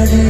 another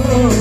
Oh,